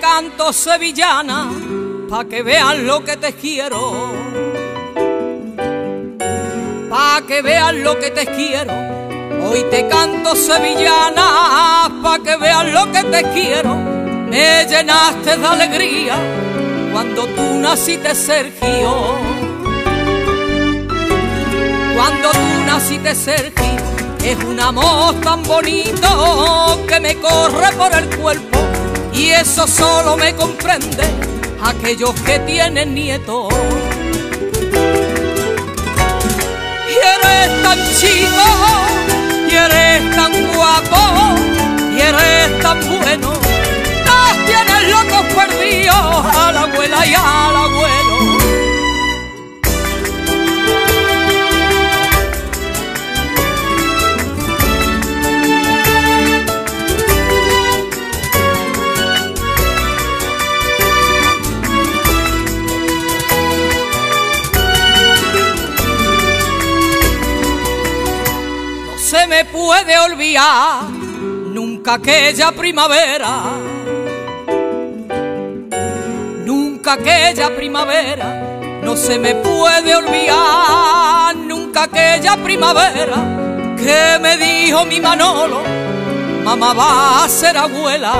Canto sevillana, pa' que vean lo que te quiero. Pa' que vean lo que te quiero. Hoy te canto sevillana, pa' que vean lo que te quiero. Me llenaste de alegría cuando tú naciste, Sergio. Cuando tú naciste, Sergio, es un amor tan bonito que me corre por el cuerpo y eso solo me comprende aquellos que tienen nietos. Y eres tan chico, y eres tan guapo, y eres tan bueno. Nos tienes locos perdidos a la me puede olvidar nunca aquella primavera, nunca aquella primavera, no se me puede olvidar nunca aquella primavera que me dijo mi Manolo, mamá va a ser abuela,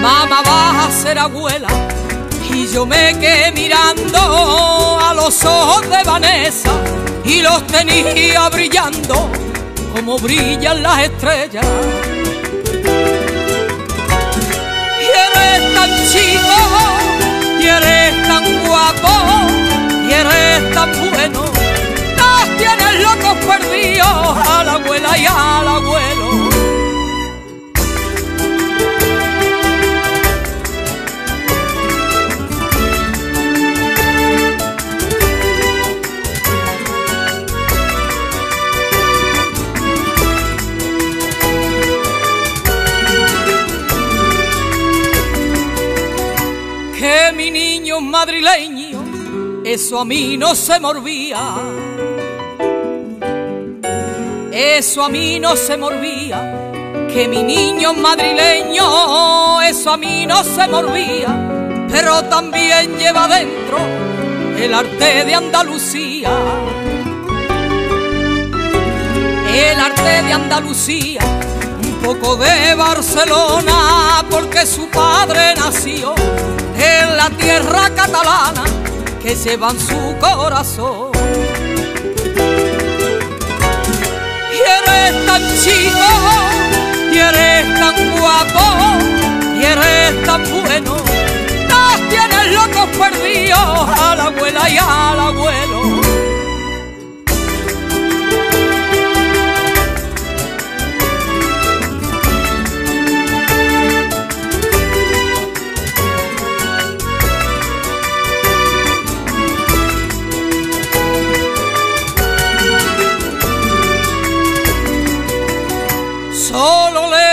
mamá va a ser abuela. Y yo me quedé mirando a los ojos de Vanessa y los tenía brillando como brillan las estrellas. Y eres tan chico, niño madrileño, eso a mí no se morbía. Eso a mí no se morbía, que mi niño madrileño, eso a mí no se morbía, pero también lleva dentro el arte de Andalucía. El arte de Andalucía, un poco de Barcelona, porque su padre nació en la tierra catalana que lleva en su corazón. Y eres tan chico, y eres tan guapo, y eres tan bueno. Nos tienes locos perdidos a la abuela y al abuelo.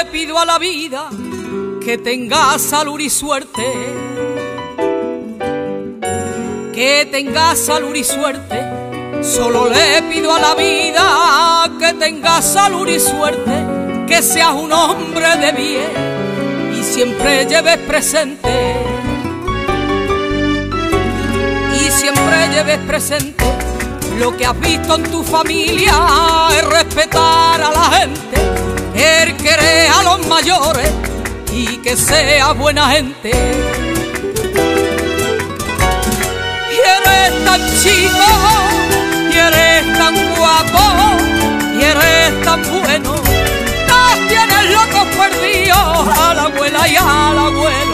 Pido a la vida que tenga salud y suerte. Que tenga salud y suerte. Solo le pido a la vida que tenga salud y suerte. Que seas un hombre de bien y siempre lleves presente. Y siempre lleves presente lo que has visto en tu familia es respetar a la gente querer a los mayores y que sea buena gente. Y eres tan chico, y eres tan guapo, y eres tan bueno. Nos tienes locos perdidos a la abuela y al abuelo.